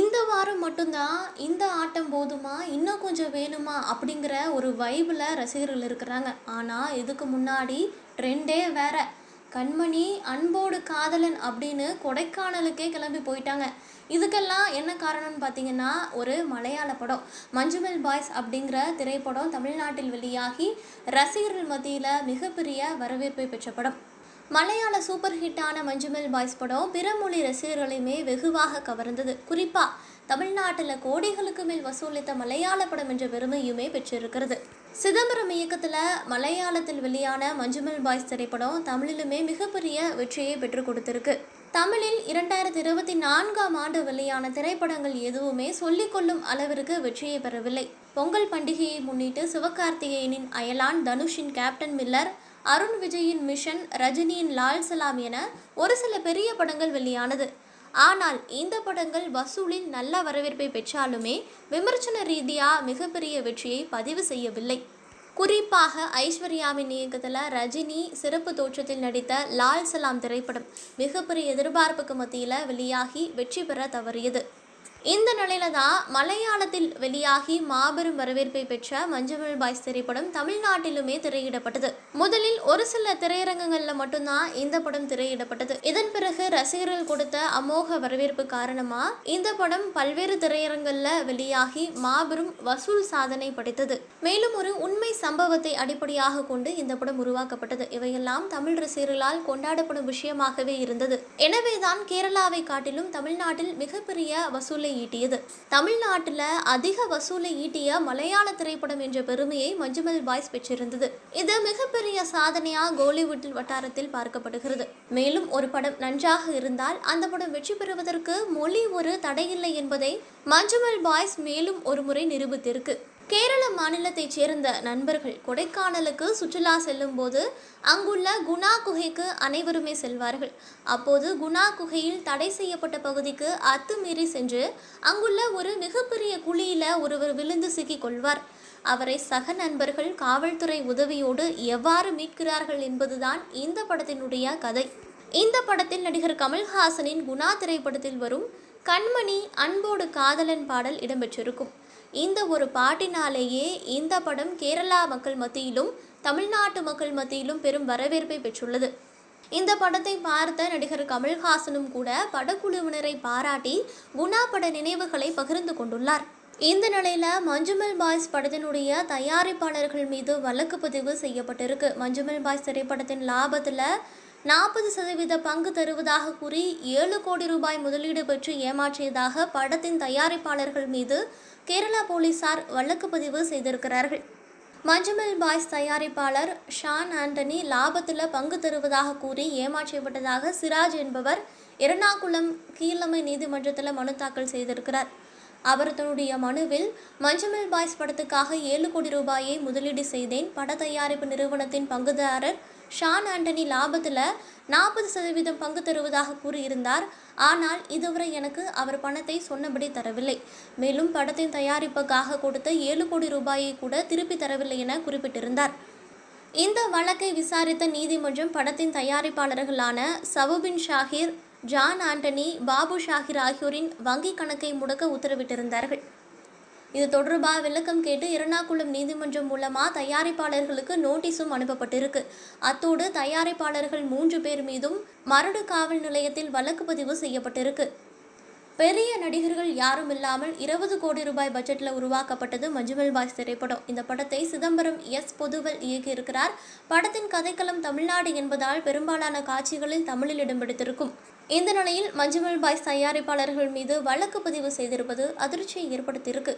இந்த வாரம் மட்டும்தான் இந்த ஆட்டம் போதுமா? இன்னும் கொஞ்சம் வேணுமா? அப்படிங்கிற ஒரு வைபில் ரசிகர்கள் இருக்கிறாங்க. ஆனால் இதுக்கு முன்னாடி ட்ரெண்டே வேற. கண்மணி அன்போடு காதலன் அப்படின்னு கொடைக்கானலுக்கே கிளம்பி போயிட்டாங்க. இதுக்கெல்லாம் என்ன காரணம்னு பார்த்தீங்கன்னா ஒரு மலையாள படம். மஞ்சுமெல் பாய்ஸ் அப்படிங்கிற திரைப்படம் தமிழ்நாட்டில் வெளியாகி ரசிகர்கள் மத்தியில் மிகப்பெரிய வரவேற்பை பெற்ற படம். மலையாள சூப்பர் ஹிட்டான மஞ்சுமெல் பாய்ஸ் படம் பிற மொழி ரசிகர்களையுமே வெகுவாக கவர்ந்தது. குறிப்பாக தமிழ்நாட்டில் கோடிகளுக்கு மேல் வசூலித்த மலையாள படம் என்ற பெருமையுமே பெற்றிருக்கிறது. சிதம்பரம் இயக்கத்தில் மலையாளத்தில் வெளியான மஞ்சுமெல் பாய்ஸ் திரைப்படம் தமிழிலுமே மிகப்பெரிய வெற்றியை பெற்றுக் கொடுத்திருக்கு. தமிழில் இரண்டாயிரத்தி இருபத்தி நான்காம் ஆண்டு வெளியான திரைப்படங்கள் எதுவுமே சொல்லிக்கொள்ளும் அளவிற்கு வெற்றியை பெறவில்லை. பொங்கல் பண்டிகையை முன்னிட்டு சிவகார்த்திகேயனின் அயலான் தனுஷின் கேப்டன் மில்லர் அருண் விஜயின் மிஷன் ரஜினியின் லால் சலாம் என ஒரு சில பெரிய படங்கள் வெளியானது. ஆனால் இந்த படங்கள் வசூலில் நல்ல வரவேற்பை பெற்றாலுமே விமர்சன ரீதியாக மிகப்பெரிய வெற்றியை பதிவு செய்யவில்லை. குறிப்பாக ஐஸ்வர்யாவின் இயக்கத்தில் ரஜினி சிறப்பு தோற்றத்தில் நடித்த லால் சலாம் திரைப்படம் மிகப்பெரிய எதிர்பார்ப்புக்கு மத்தியில் வெளியாகி வெற்றி பெற தவறியது. இந்த நிலையில தான் மலையாளத்தில் வெளியாகி மாபெரும் வரவேற்பை பெற்ற மஞ்சள் பாய்ஸ் திரைப்படம் தமிழ்நாட்டிலுமே திரையிடப்பட்டது. முதலில் ஒரு சில திரையரங்கங்களில் மட்டும்தான் இந்த படம் திரையிடப்பட்டது. இதன் பிறகு ரசிகர்கள் கொடுத்த அமோக வரவேற்பு காரணமா இந்த படம் பல்வேறு திரையரங்கள்ல வெளியாகி மாபெரும் வசூல் சாதனை படைத்தது. மேலும் ஒரு உண்மை சம்பவத்தை அடிப்படையாக கொண்டு இந்த படம் உருவாக்கப்பட்டது. இவையெல்லாம் தமிழ் ரசிகர்களால் கொண்டாடப்படும் விஷயமாகவே இருந்தது. எனவேதான் கேரளாவை காட்டிலும் தமிழ்நாட்டில் மிகப்பெரிய வசூலை ஈட்டியது. தமிழ்நாட்டில் அதிக வசூலை ஈட்டிய மலையாள திரைப்படம் என்ற பெருமையை மஞ்சுமல் பாய்ஸ் பெற்றிருந்தது. இது மிகப்பெரிய சாதனையா கோலிவுட் வட்டாரத்தில் பார்க்கப்படுகிறது. மேலும் ஒரு படம் நன்றாக இருந்தால் அந்த படம் வெற்றி பெறுவதற்கு மொழி ஒரு தடையில்லை என்பதை மஞ்சுமல் பாய்ஸ் மேலும் ஒரு முறை நிரூபித்திருக்கு. கேரள மாநிலத்தைச் சேர்ந்த நண்பர்கள் கொடைக்கானலுக்கு சுற்றுலா செல்லும்போது அங்குள்ள குணா குகைக்கு அனைவருமே செல்வார்கள். அப்போது குணா குகையில் தடை செய்யப்பட்ட பகுதிக்கு அத்துமீறி சென்று அங்குள்ள ஒரு மிகப்பெரிய குழியில் ஒருவர் விழுந்து சிக்கிக் கொள்வார். அவரை சக நண்பர்கள் காவல்துறை உதவியோடு எவ்வாறு மீட்கிறார்கள் என்பதுதான் இந்த படத்தினுடைய கதை. இந்த படத்தில் நடிகர் கமல்ஹாசனின் குணா திரைப்படத்தில் வரும் கண்மணி அன்போடு காதலன் பாடல் இடம்பெற்றிருக்கும். இந்த ஒரு பாட்டினாலேயே இந்த படம் கேரளா மக்கள் மத்தியிலும் தமிழ்நாட்டு மக்கள் மத்தியிலும் பெரும் வரவேற்பை பெற்றுள்ளது. இந்த படத்தை பார்த்த நடிகர் கமல்ஹாசனும் கூட படக்குழுவினரை பாராட்டி குணா பட நினைவுகளை பகிர்ந்து கொண்டுள்ளார். இந்த நிலையில் மஞ்சுமல் பாய்ஸ் படத்தினுடைய தயாரிப்பாளர்கள் மீது வழக்கு பதிவு செய்யப்பட்டிருக்கு. மஞ்சுமல் பாய்ஸ் திரைப்படத்தின் லாபத்தில் நாற்பது சதவீத பங்கு தருவதாக கூறி ஏழு கோடி ரூபாய் முதலீடு பெற்று ஏமாற்றியதாக படத்தின் தயாரிப்பாளர்கள் மீது கேரளா போலீசார் வழக்கு பதிவு செய்திருக்கிறார்கள். மஞ்சுமெல் பாய்ஸ் தயாரிப்பாளர் ஷான் ஆண்டனி லாபத்தில் பங்கு தருவதாக கூறி ஏமாற்றப்பட்டதாக சிராஜ் என்பவர் எர்ணாகுளம் கீழமை நீதிமன்றத்தில் மனு தாக்கல் செய்திருக்கிறார். அவர் தன்னுடைய மனுவில் மஞ்சமில் பாய்ஸ் படத்துக்காக ஏழு கோடி ரூபாயை முதலீடு செய்தேன். பட தயாரிப்பு நிறுவனத்தின் பங்குதாரர் ஷான் ஆண்டனி லாபத்தில் நாற்பது சதவீதம் பங்கு தருவதாக கூறியிருந்தார். ஆனால் இதுவரை எனக்கு அவர் பணத்தை சொன்னபடி தரவில்லை. மேலும் படத்தின் தயாரிப்புக்காக கொடுத்த ஏழு கோடி ரூபாயை கூட திருப்பி தரவில்லை என குறிப்பிட்டிருந்தார். இந்த வழக்கை விசாரித்த நீதிமன்றம் படத்தின் தயாரிப்பாளர்களான சவுபின் ஷாஹிர் ஜான் ஆண்டனி பாபு ஷாஹிர் ஆகியோரின் வங்கி கணக்கை முடக்க உத்தரவிட்டிருந்தார்கள். இது தொடர்பாக விளக்கம் கேட்டு எர்ணாகுளம் நீதிமன்றம் மூலமாக தயாரிப்பாளர்களுக்கு நோட்டீஸும் அனுப்பப்பட்டிருக்கு. அத்தோடு தயாரிப்பாளர்கள் மூன்று பேர் மீதும் மரடு காவல் நிலையத்தில் வழக்கு பதிவு செய்யப்பட்டிருக்கு. பெரிய நடிகர்கள் யாரும் இல்லாமல் இருபது கோடி ரூபாய் பட்ஜெட்டில் உருவாக்கப்பட்டது மஞ்சுமல் பாய்ஸ் திரைப்படம். இந்த படத்தை சிதம்பரம் எஸ் பொதுவல் இயக்கியிருக்கிறார். படத்தின் கதைக்களம் தமிழ்நாடு என்பதால் பெரும்பாலான காட்சிகளில் தமிழில் இடம் பிடித்திருக்கும். இந்த நிலையில் மஞ்சுமல் பாய்ஸ் தயாரிப்பாளர்கள் மீது வழக்கு பதிவு செய்திருப்பது அதிர்ச்சியை ஏற்படுத்தியிருக்கு.